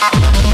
Bye.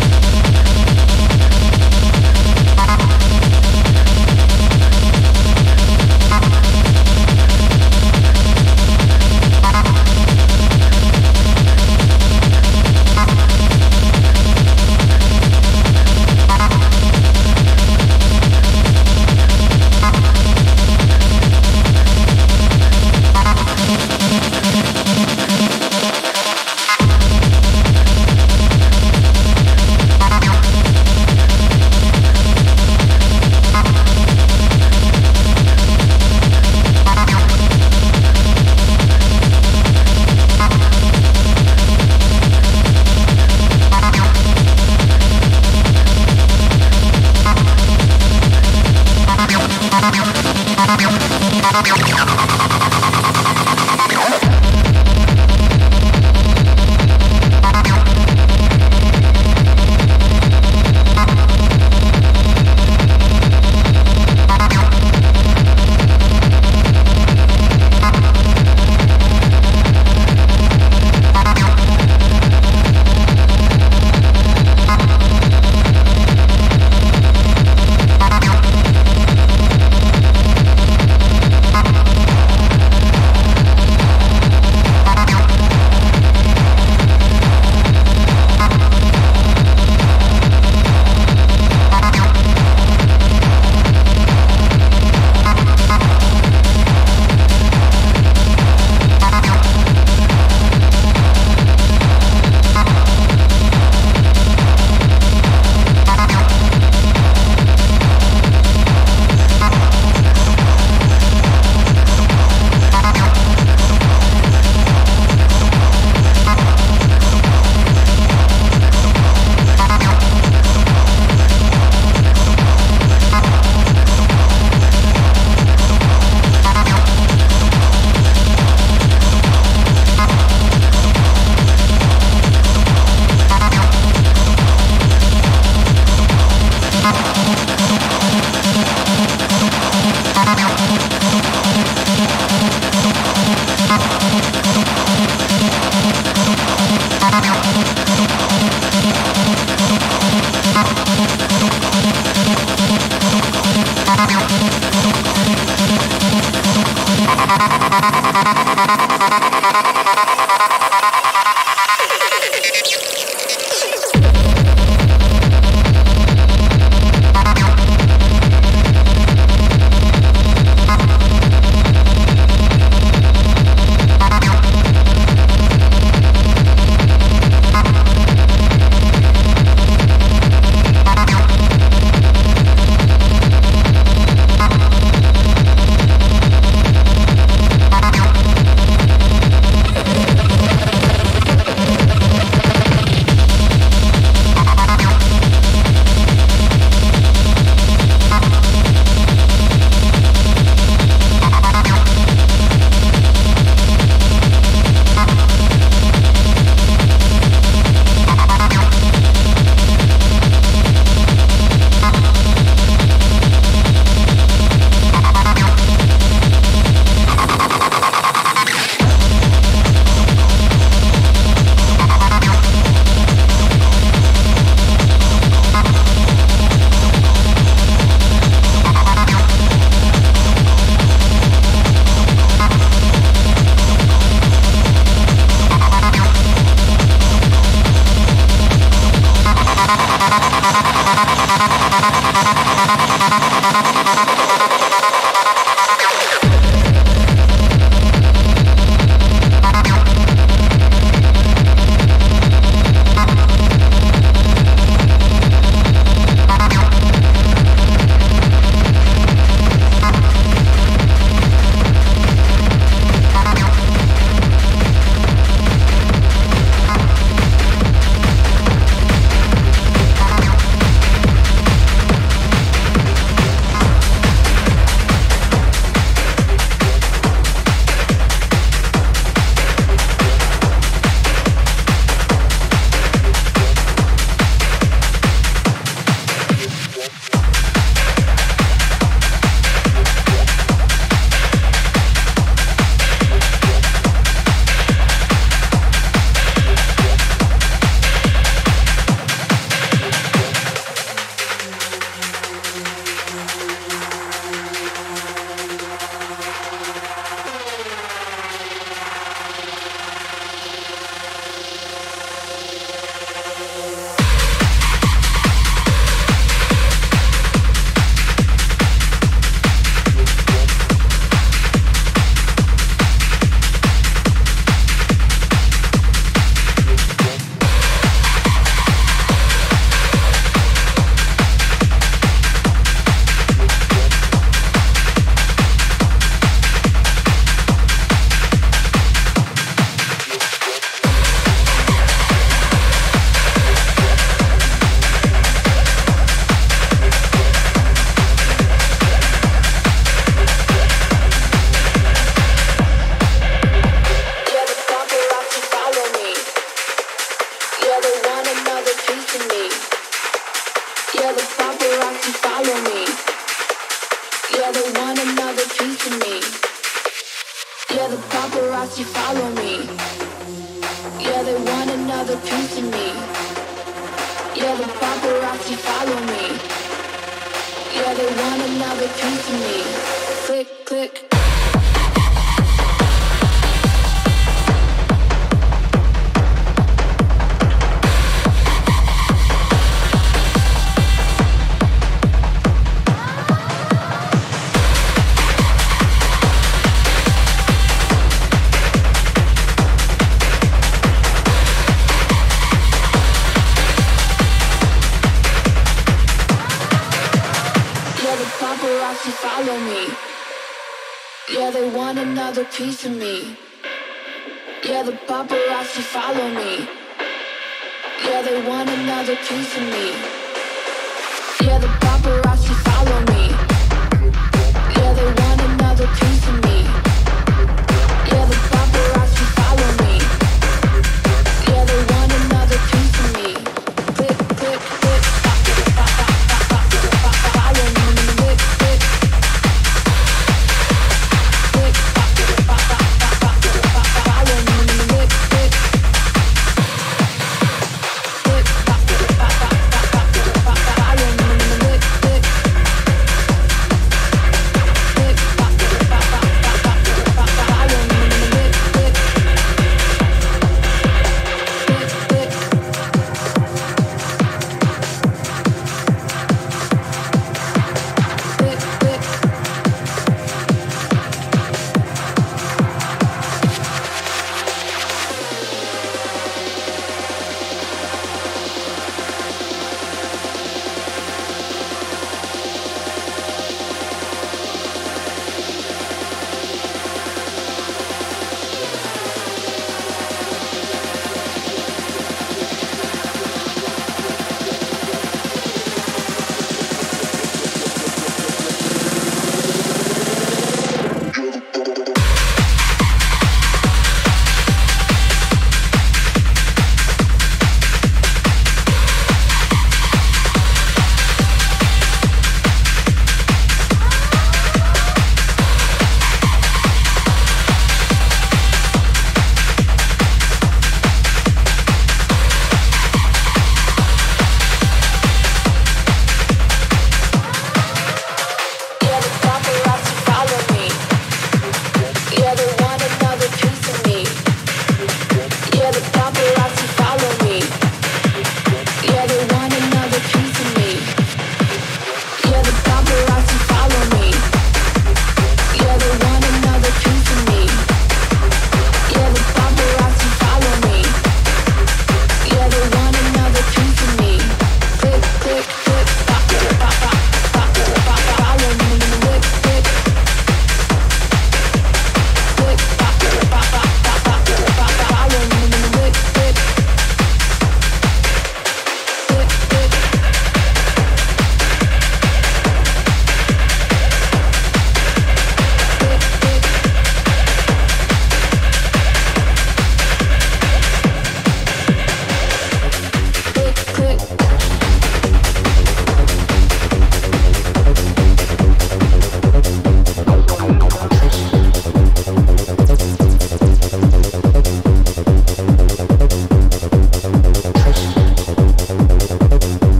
Paparazzi follow me. Yeah, they want another piece of me. Yeah, the paparazzi follow me. Yeah, they want another piece of me. Click, click. Another piece of me. Yeah, the paparazzi follow me. Yeah, they want another piece of me. Yeah, the paparazzi follow me. Yeah, they want another piece of me.